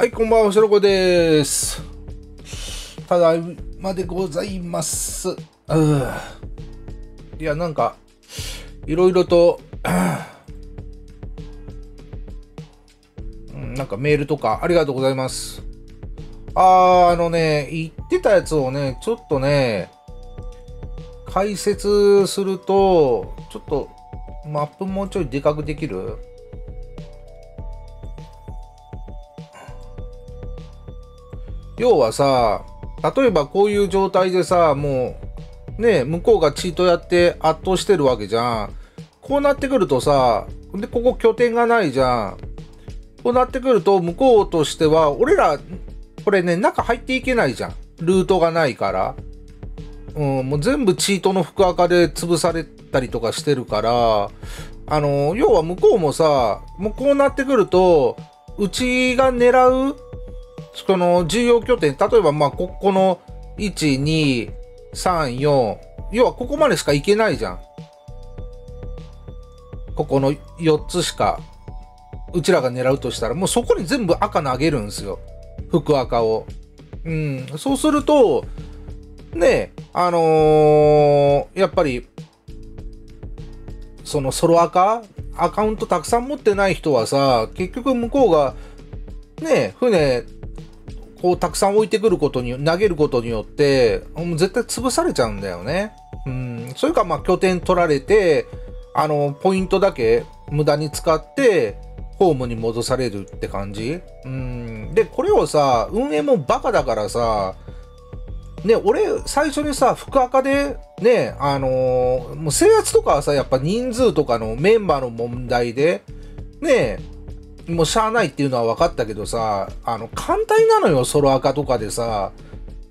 はい、こんばんは、おしろこです。ただいまでございます。いや、なんか、いろいろと、なんかメールとかありがとうございます。あー、あのね、言ってたやつをね、ちょっとね、解説すると、ちょっと、マップもうちょいでかくできる？要はさ、例えばこういう状態でさ、もう、ね、向こうがチートやって圧倒してるわけじゃん。こうなってくるとさ、で、ここ拠点がないじゃん。こうなってくると、向こうとしては、俺ら、これね、中入っていけないじゃん。ルートがないから。うん、もう全部チートの福赤で潰されたりとかしてるから、あの、要は向こうもさ、もうこうなってくると、うちが狙う、その重要拠点、例えばまあ、ここの1、2、3、4、要はここまでしか行けないじゃん。ここの4つしか、うちらが狙うとしたら、もうそこに全部赤投げるんですよ。福赤を。うん、そうすると、ねあのーやっぱり、そのソロ赤アカウントたくさん持ってない人はさ、結局向こうが、ね船、こうたくさん置いてくることに、投げることによって、もう絶対潰されちゃうんだよね。うん。それかまあ拠点取られて、あの、ポイントだけ無駄に使って、ホームに戻されるって感じうん。で、これをさ、運営もバカだからさ、ね、俺、最初にさ、福赤で、ね、あのーもう制圧とかはさ、やっぱ人数とかのメンバーの問題で、ね、もうしゃあないっていうのは分かったけどさ、あの、簡単なのよ、ソロ赤とかでさ、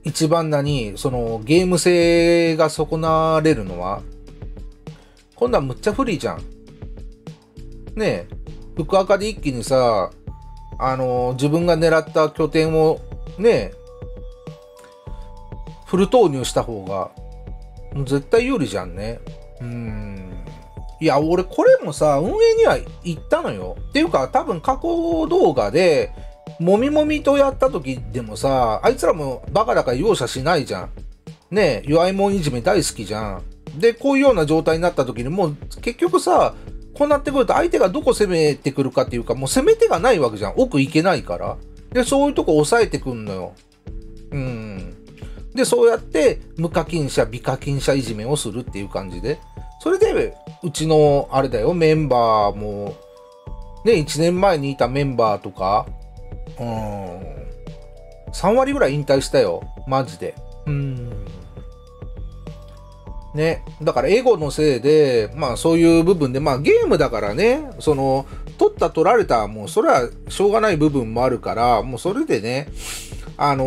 一番何、その、ゲーム性が損なわれるのは。今度はむっちゃ不利じゃん。ねえ、福赤で一気にさ、あの、自分が狙った拠点を、ねえ、フル投入した方が、絶対有利じゃんね。うん。いや、俺これもさ、運営には言ったのよ。っていうか、多分過去動画で、もみもみとやった時でもさ、あいつらもバカだから容赦しないじゃん。ねえ、弱いもんいじめ大好きじゃん。で、こういうような状態になった時にもう結局さ、こうなってくると相手がどこ攻めてくるかっていうか、もう攻め手がないわけじゃん。奥行けないから。で、そういうとこ抑えてくんのよ。うん。で、そうやって無課金者、美課金者いじめをするっていう感じで。それで、うちの、あれだよ、メンバーも、ね、1年前にいたメンバーとか、うん、3割ぐらい引退したよ。マジで。うん。ね。だから、エゴのせいで、まあそういう部分で、まあゲームだからね、その、取った取られた、もうそれはしょうがない部分もあるから、もうそれでね、あの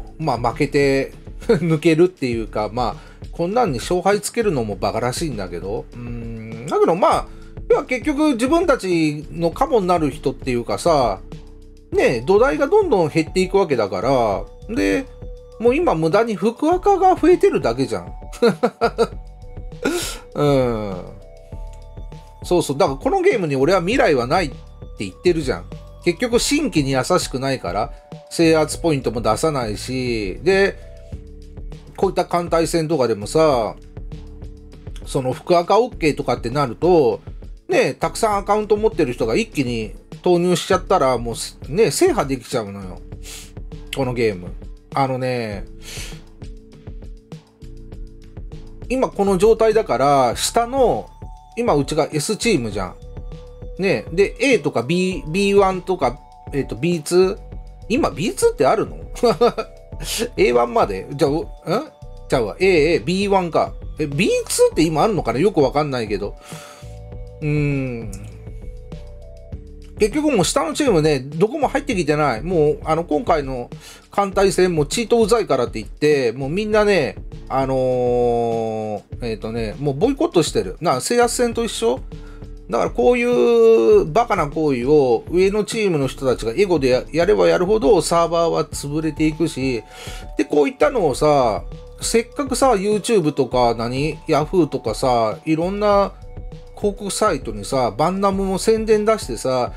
ーまあ負けて 抜けるっていうか、まあ、こんなんに勝敗つけるのもバカらしいんだけど、うん、だけどまあ、要は結局自分たちのカモになる人っていうかさ、ね土台がどんどん減っていくわけだから、で、もう今無駄に福赤が増えてるだけじゃん。うん。そうそう。だからこのゲームに俺は未来はないって言ってるじゃん。結局新規に優しくないから、制圧ポイントも出さないし、で、こういった艦隊戦とかでもさ、その福赤 OK とかってなると、ね、たくさんアカウント持ってる人が一気に投入しちゃったら、もうね、制覇できちゃうのよ。このゲーム。あのね、今この状態だから、下の、今うちが S チームじゃん。ね、で、A とか B、B1 とか、えっ、と B2? 今 B2 ってあるの？?A1 まで？じゃあ、んじゃあ、A、A、B1 か。え、B2 って今あるのかな？よくわかんないけど。うーん。結局もう下のチームね、どこも入ってきてない。もう、あの、今回の艦隊戦もチートうざいからって言って、もうみんなね、あのーえっ、とね、もうボイコットしてる。な、制圧戦と一緒？だからこういうバカな行為を上のチームの人たちがエゴでやればやるほどサーバーは潰れていくし、で、こういったのをさ、せっかくさ、YouTube とか何、Yahoo とかさ、いろんな広告サイトにさ、バンナムも宣伝出してさ、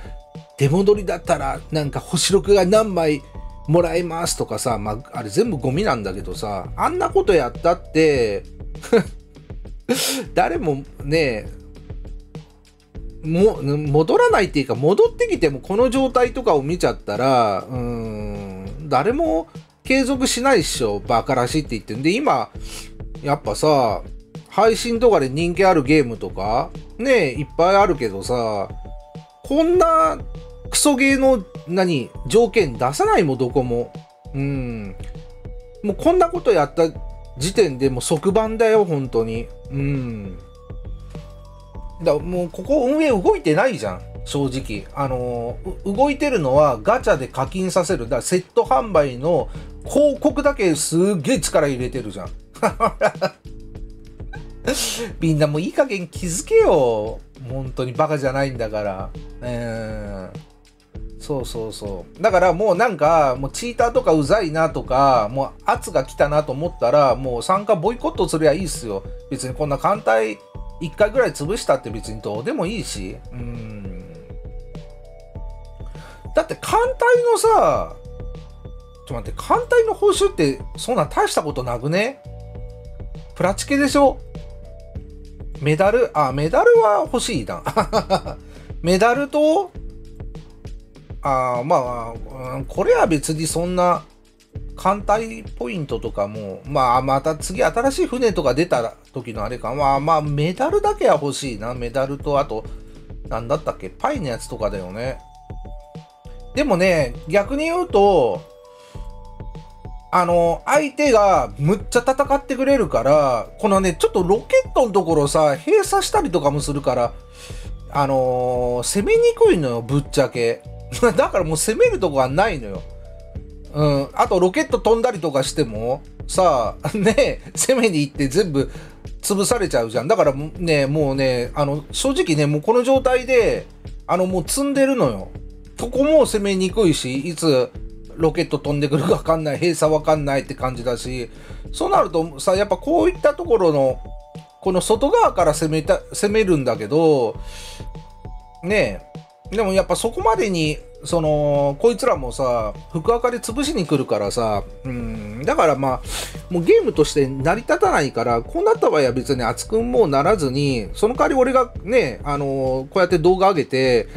出戻りだったらなんか星6が何枚もらえますとかさ、まあ、あれ全部ゴミなんだけどさ、あんなことやったって、誰もね、も戻らないっていうか、戻ってきてもこの状態とかを見ちゃったら、うん、誰も継続しないっしょ、バカらしいって言ってんで、今、やっぱさ、配信とかで人気あるゲームとか、ねいっぱいあるけどさ、こんなクソゲーの何、条件出さないもどこも。うん。もうこんなことやった時点でもう即番だよ、本当に。うん。だもうここ運営動いてないじゃん。正直。あのー、動いてるのはガチャで課金させる。だからセット販売の広告だけすっげえ力入れてるじゃん。みんなもういい加減気づけよ。本当にバカじゃないんだから。えーそうそうそう。だからもうなんか、もうチーターとかうざいなとか、もう圧が来たなと思ったら、もう参加ボイコットすりゃいいっすよ。別にこんな艦隊1回ぐらい潰したって別にどうでもいいし。うん。だって艦隊のさ、ちょっと待って、艦隊の報酬ってそんな大したことなくね？プラチケでしょ？メダル、あ、メダルは欲しいな。メダルと、あまあ、これは別にそんな、艦隊ポイントとかも、まあ、また次新しい船とか出た時のあれか、まあまあ、メダルだけは欲しいな。メダルと、あと、なんだったっけ？パイのやつとかだよね。でもね、逆に言うと、あの、相手がむっちゃ戦ってくれるから、このね、ちょっとロケットのところさ、閉鎖したりとかもするから、あのー、攻めにくいのよ、ぶっちゃけ。だからもう攻めるとこはないのよ。うん。あとロケット飛んだりとかしても、さあ、ね、攻めに行って全部潰されちゃうじゃん。だからね、もうね、あの、正直ね、もうこの状態で、あの、もう積んでるのよ。ここも攻めにくいし、いつロケット飛んでくるかわかんない、閉鎖わかんないって感じだし、そうなるとさ、やっぱこういったところの、この外側から攻めた、攻めるんだけど、ねでもやっぱそこまでに、その、こいつらもさ、福赤で潰しに来るからさ、うん、だからまあ、もうゲームとして成り立たないから、こうなった場合は別に熱くんもならずに、その代わり俺がね、あのこうやって動画上げて、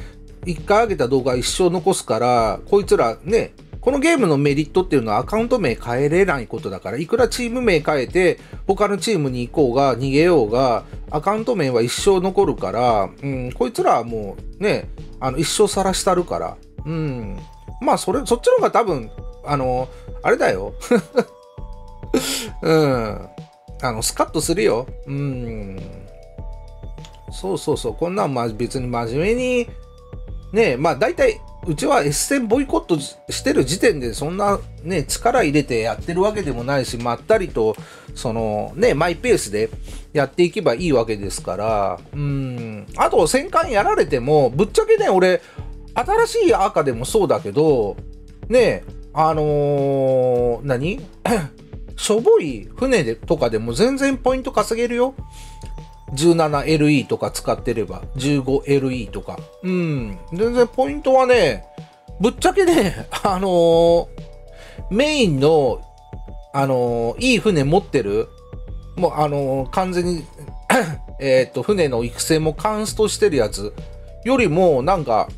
一回上げた動画一生残すから、こいつらね、このゲームのメリットっていうのはアカウント名変えれないことだから、いくらチーム名変えて、他のチームに行こうが、逃げようが、アカウント名は一生残るから、うん、こいつらはもうね、あの、一生晒したるから、うん。まあ、それ、そっちの方が多分、あの、あれだよ。うん。あの、スカッとするよ。うん。そうそうそう。こんなん、まあ別に真面目に、ねえまあ大体、うちは S 戦ボイコットしてる時点でそんなね、力入れてやってるわけでもないし、まったりと、そのね、マイペースでやっていけばいいわけですから、うん。あと、戦艦やられても、ぶっちゃけね、俺、新しい赤でもそうだけど、ね、あのー、何？しょぼい船でとかでも全然ポイント稼げるよ。17LE とか使ってれば、15LE とか。うん。全然ポイントはね、ぶっちゃけね、あのー、メインの、あのー、いい船持ってる、もうあのー、完全に えっと、船の育成もカンストしてるやつよりも、なんか、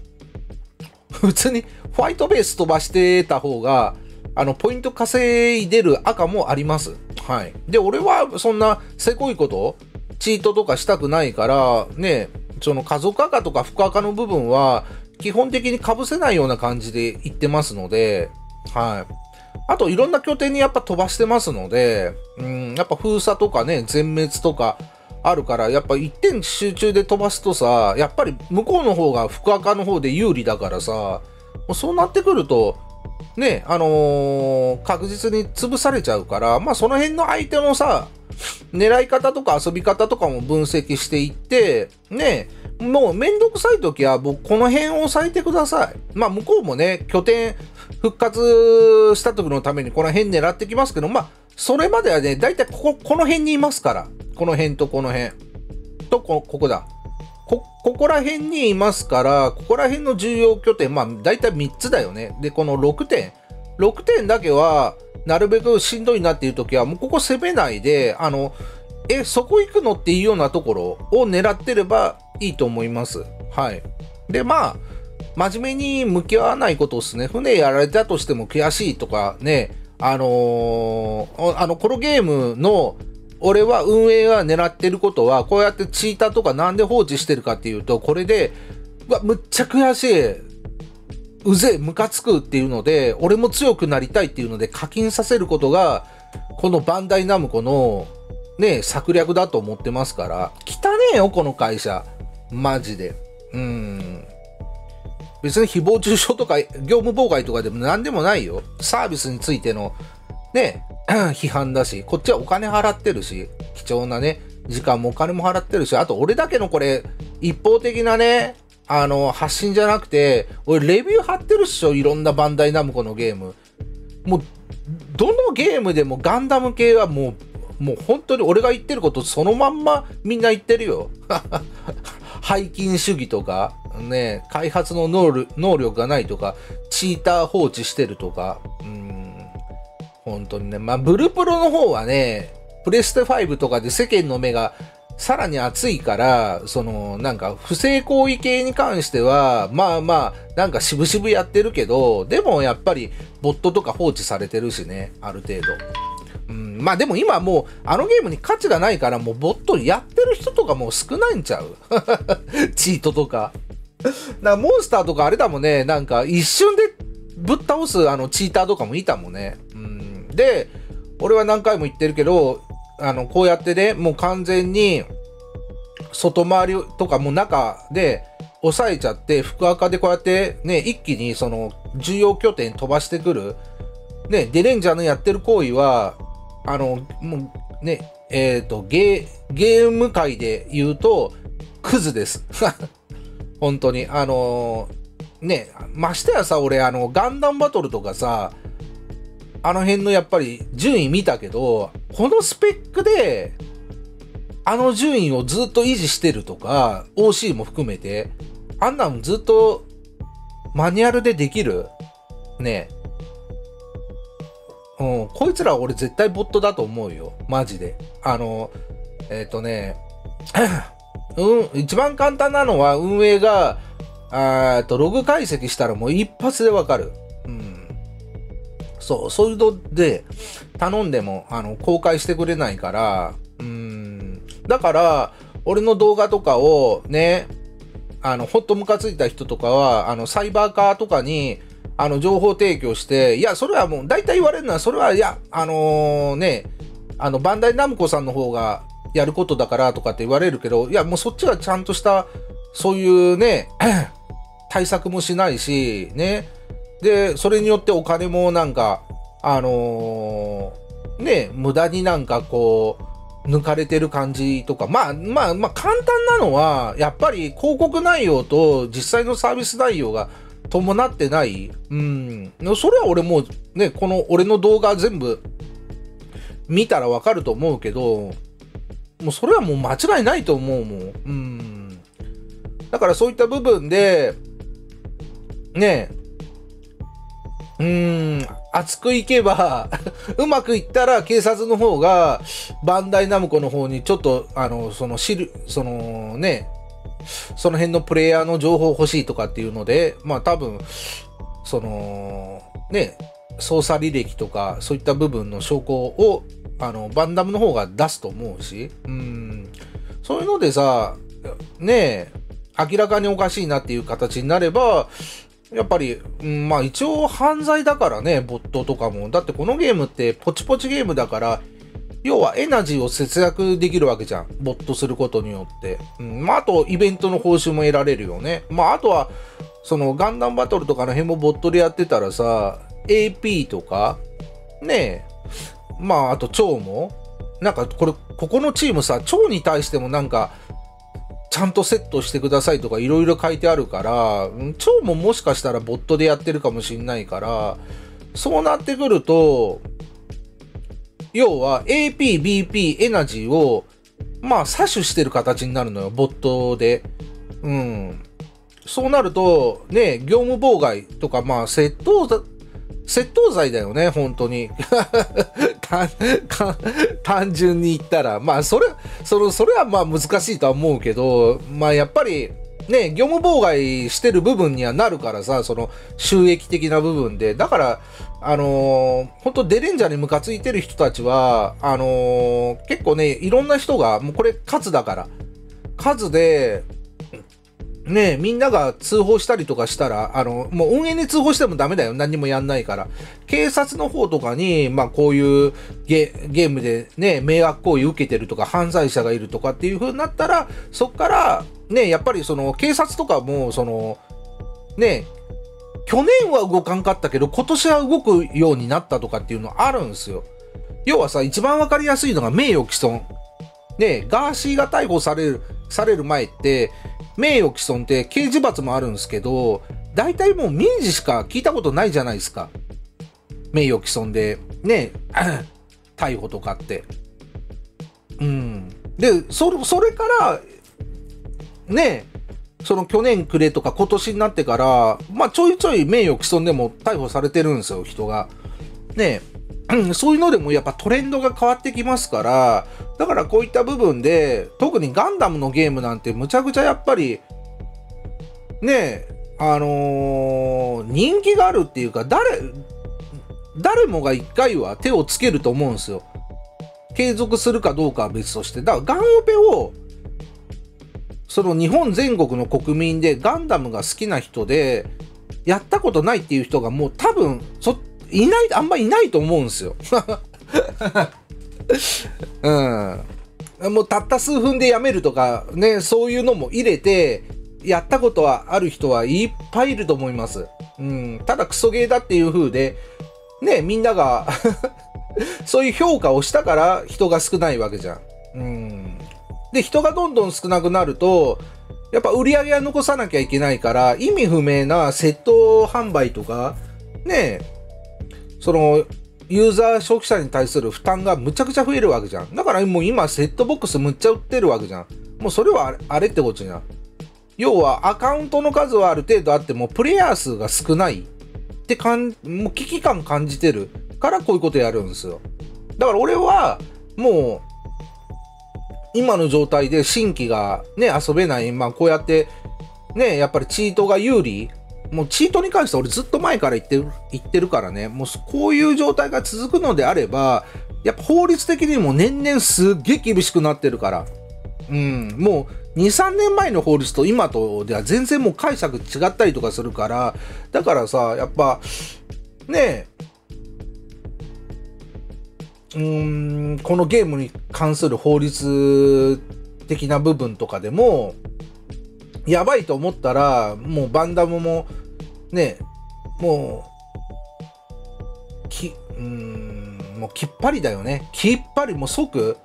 普通にホワイトベース飛ばしてた方が、あの、ポイント稼いでる赤もあります。はい。で、俺はそんなせこいことチートとかしたくないから、ね、その家族赤とか副赤の部分は、基本的に被せないような感じで言ってますので、はい。あと、いろんな拠点にやっぱ飛ばしてますので、うん、やっぱ封鎖とかね、全滅とかあるから、やっぱ一点集中で飛ばすとさ、やっぱり向こうの方が副赤の方で有利だからさ、そうなってくると、ね、あのー、確実に潰されちゃうから、まあその辺の相手のさ、狙い方とか遊び方とかも分析していって、ね、もうめんどくさい時は僕この辺を押さえてください。まあ向こうもね、拠点復活した時のためにこの辺狙ってきますけど、まあそれまではね、だいたいここ、この辺にいますから。この辺とこの辺。とこ、ここだ。ここ、こら辺にいますから、ここら辺の重要拠点、まあ、大体3つだよね。で、この6点。6点だけは、なるべくしんどいなっていう時は、もうここ攻めないで、あの、え、そこ行くのっていうようなところを狙ってればいいと思います。はい。で、まあ、真面目に向き合わないことですね。船やられたとしても悔しいとかね、あのーあの、このゲームの、俺は運営が狙ってることは、こうやってチーターとかなんで放置してるかっていうと、これで、うわ、むっちゃ悔しい。うぜえ、ムカつくっていうので、俺も強くなりたいっていうので課金させることが、このバンダイナムコの、ね、策略だと思ってますから、汚ねえよ、この会社。マジで。うん。別に誹謗中傷とか業務妨害とかでも何でもないよ。サービスについてのね、批判だし、こっちはお金払ってるし、貴重なね、時間もお金も払ってるし、あと俺だけのこれ、一方的なね、あの、発信じゃなくて、俺レビュー貼ってるっしょ、いろんなバンダイナムコのゲーム。もう、どのゲームでもガンダム系はもう、もう本当に俺が言ってることそのまんまみんな言ってるよ。背筋主義とか、ね、開発の能力がないとか、チーター放置してるとか、うん、本当にね、まあ、ブルプロの方はね、プレステ5とかで世間の目がさらに熱いから、その、なんか、不正行為系に関しては、まあまあ、なんか渋々やってるけど、でもやっぱり、ボットとか放置されてるしね、ある程度。うん、まあでも今もう、あのゲームに価値がないから、もうボットやってる人とかもう少ないんちゃう？チートとか。だモンスターとかあれだもんね、なんか一瞬でぶっ倒すあのチーターとかもいたもんね。うん、で、俺は何回も言ってるけど、あの、こうやってね、もう完全に、外回りとかもう中で抑えちゃって、福赤でこうやってね、一気にその重要拠点飛ばしてくる。ね、デレンジャーのやってる行為は、あの、もうね、えっ、と、ゲー、ゲーム界で言うと、クズです。本当に。あのね、ましてやさ、俺、あの、ガンダムバトルとかさ、あの辺のやっぱり順位見たけど、このスペックで、あの順位をずっと維持してるとか、OC も含めて、あんなんずっとマニュアルでできる？ねうん、こいつら俺絶対ボットだと思うよ。マジで。あの、えっ、とね、うん、一番簡単なのは運営が、あーと、ログ解析したらもう一発でわかる。うん。そう、そういうので頼んでも、あの、公開してくれないから、うん。だから、俺の動画とかをね、あの、ほっとムカついた人とかは、あの、サイバーカーとかに、あの、情報提供して、いや、それはもう、大体言われるのは、それは、いや、あのね、あの、バンダイナムコさんの方がやることだからとかって言われるけど、いや、もうそっちはちゃんとした、そういうね、対策もしないし、ね。で、それによってお金もなんか、あのーね、無駄になんかこう、抜かれてる感じとか、まあまあまあ簡単なのは、やっぱり広告内容と実際のサービス内容が伴ってない。うん。それは俺もうね、この俺の動画全部見たらわかると思うけど、もうそれはもう間違いないと思うもん。うん。だからそういった部分で、ねえ、うーん、熱くいけば、うまくいったら警察の方が、バンダイナムコの方にちょっと、あの、その、知る、そのね、その辺のプレイヤーの情報欲しいとかっていうので、まあ多分、その、ね、操作履歴とか、そういった部分の証拠を、あの、バンダムの方が出すと思うし、うん、そういうのでさ、ねえ、明らかにおかしいなっていう形になれば、やっぱり、うんまあ一応犯罪だからね、ボットとかも。だってこのゲームってポチポチゲームだから、要はエナジーを節約できるわけじゃん。ボットすることによって。うん、まああとイベントの報酬も得られるよね。まああとは、そのガンダムバトルとかの辺もボットでやってたらさ、AP とか、ねえ、まああと蝶も、なんかこれ、ここのチームさ、蝶に対してもなんか、ちゃんとセットしてくださいとかいろいろ書いてあるから、蝶ももしかしたらボットでやってるかもしんないから、そうなってくると、要は AP、BP、エナジーを、まあ、詐取してる形になるのよ、ボットで。うん。そうなると、ね、業務妨害とか、まあ、窃盗、窃盗罪だよね、本当に。単か単純に言ったら。まあ、それ、その、それはまあ難しいとは思うけど、まあやっぱり、ね、業務妨害してる部分にはなるからさ、その収益的な部分で。だから、あのー本当デレンジャーにムカついてる人たちは、あのー結構ね、いろんな人が、もうこれ数だから、数で、ねみんなが通報したりとかしたら、あの、もう運営に通報してもダメだよ。何もやんないから。警察の方とかに、まあこういうゲゲームでね、迷惑行為受けてるとか、犯罪者がいるとかっていう風になったら、そっから、ね、やっぱりその警察とかも、その、ね、去年は動かんかったけど、今年は動くようになったとかっていうのあるんですよ。要はさ、一番わかりやすいのが名誉毀損。ね、ガーシーが逮捕される、される前って、名誉毀損って刑事罰もあるんですけど、大体もう民事しか聞いたことないじゃないですか。名誉毀損で、ね、逮捕とかって。うん。で、そそれから、ねえ、その去年暮れとか今年になってから、まあちょいちょい名誉毀損でも逮捕されてるんですよ、人が。ねうん そういうのでもやっぱトレンドが変わってきますから、だからこういった部分で、特にガンダムのゲームなんてむちゃくちゃやっぱり、ねえ、あのー人気があるっていうか、誰、誰もが一回は手をつけると思うんですよ。継続するかどうかは別として。だからガンオペを、その日本全国の国民でガンダムが好きな人で、やったことないっていう人がもう多分、そ、いない、あんまいないと思うんですよ。うん。もうたった数分でやめるとか、ね、そういうのも入れて、やったことはある人はいっぱいいると思います。うん。ただクソゲーだっていう風で、ね、みんなが そういう評価をしたから人が少ないわけじゃん。うん。で、人がどんどん少なくなると、やっぱ売り上げは残さなきゃいけないから、意味不明な窃盗販売とか、ねその、ユーザー消費者に対する負担がむちゃくちゃ増えるわけじゃん。だからもう今セットボックスむっちゃ売ってるわけじゃん。もうそれはあれってことじゃん。要はアカウントの数はある程度あってもプレイヤー数が少ないってかん、もう危機感感じてるからこういうことやるんですよ。だから俺はもう今の状態で新規がね遊べない、まあこうやってね、やっぱりチートが有利。もうチートに関しては俺ずっと前から言ってる、言ってるからね、もうこういう状態が続くのであれば、やっぱ法律的にも年々すっげえ厳しくなってるから。うん、もう2、3年前の法律と今とでは全然もう解釈違ったりとかするから、だからさ、やっぱ、ねえ、うーん、このゲームに関する法律的な部分とかでも、やばいと思ったら、もうバンダムも、ね、もう、き、うーん、もうきっぱりだよね。きっぱりもう即、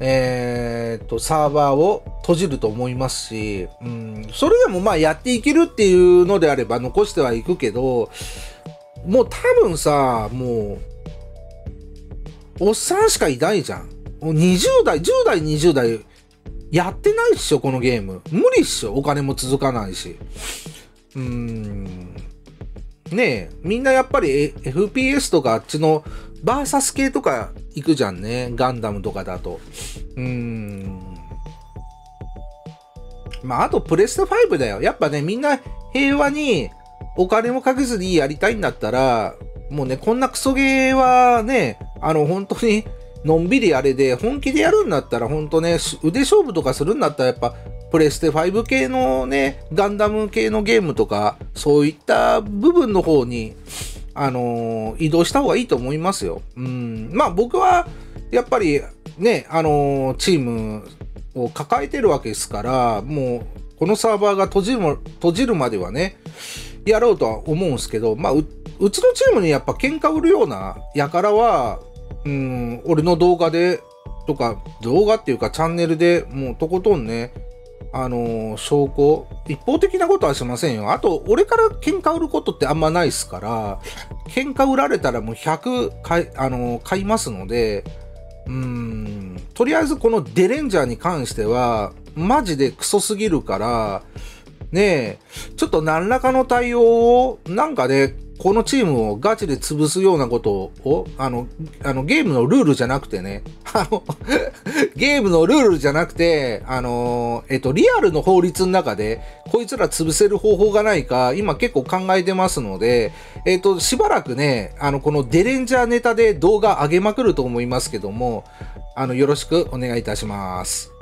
えーっと、サーバーを閉じると思いますし、うん、それでもまあやっていけるっていうのであれば残してはいくけど、もう多分さ、もう、おっさんしかいないじゃん。20代、10代、20代、やってないっしょ、このゲーム。無理っしょ、お金も続かないし。うーん。ねえ、みんなやっぱり FPS とかあっちのバーサス系とか行くじゃんね。ガンダムとかだと。うーん。まあ、あとプレステ5だよ。やっぱね、みんな平和にお金もかけずにやりたいんだったら、もうね、こんなクソゲーはね、あの、本当に、のんびりあれで、本気でやるんだったら、本当ね、腕勝負とかするんだったら、やっぱ、プレステ5系のね、ガンダム系のゲームとか、そういった部分の方に、あのー移動した方がいいと思いますよ。うん。まあ僕は、やっぱり、ね、あのーチームを抱えてるわけですから、もう、このサーバーが閉じる閉じるまではね、やろうとは思うんですけど、まあ、ううちのチームにやっぱ喧嘩売るような輩は、うん、俺の動画で、とか、動画っていうかチャンネルでもうとことんね、あのー証拠、一方的なことはしませんよ。あと、俺から喧嘩売ることってあんまないですから、喧嘩売られたらもう100買い、あのー買いますので、うん、とりあえずこのデレンジャーに関しては、マジでクソすぎるから、ねえ、ちょっと何らかの対応を、なんかね、このチームをガチで潰すようなことを、あの、あの、ゲームのルールじゃなくてね、あの、ゲームのルールじゃなくて、あの、えっと、リアルの法律の中で、こいつら潰せる方法がないか、今結構考えてますので、えっと、しばらくね、あの、このデレンジャーネタで動画上げまくると思いますけども、あの、よろしくお願いいたします。